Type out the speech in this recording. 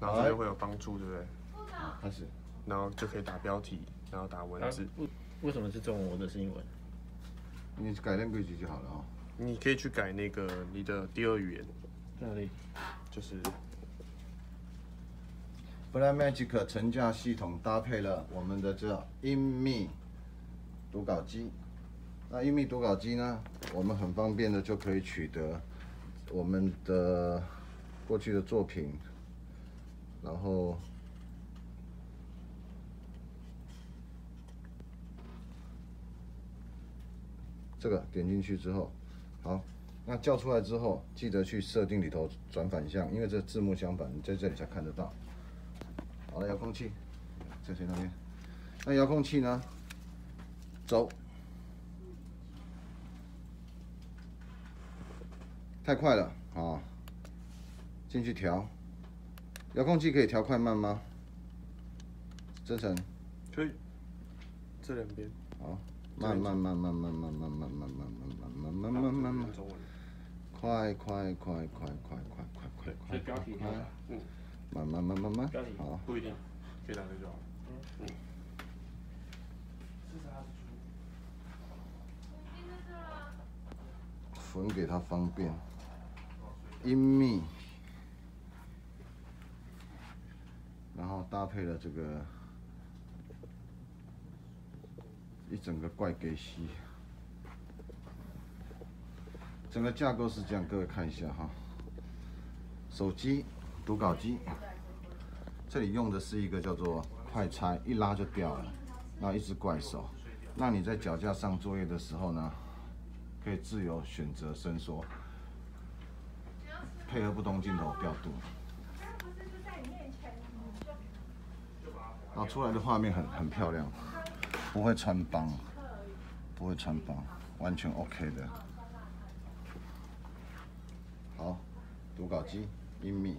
然后这边会有帮助，对不对？开始。然后就可以打标题，然后打文字。为为什么是中文，我的是英文？你改练规矩就好了哦。你可以去改那个你的第二语言，哪里？就是 Blackmagic 成架系统搭配了我们的这英密读稿机。那英密读稿机呢，我们很方便的就可以取得我们的过去的作品，然后。这个点进去之后，好，那叫出来之后，记得去设定里头转反向，因为这字幕相反，你在这里才看得到。好了，遥控器在谁那边？那遥控器呢？走，太快了啊！进去调，遥控器可以调快慢吗？真诚，可以，这两边，好。慢慢慢慢慢慢慢慢慢慢慢慢慢慢慢慢，快快快快快快快快快快，嗯，慢慢慢慢慢，好，不一定，可以打这就好。嗯。分给他方便，英密，然后搭配了这个。一整个怪给西，整个架构是这样，各位看一下哈。手机读稿机，这里用的是一个叫做快拆，一拉就掉了，然后一只怪手。那你在脚架上作业的时候呢，可以自由选择伸缩，配合不同镜头调度。好，出来的画面很很漂亮。不会穿帮，不会穿帮，完全 OK 的。好，读稿机，英密。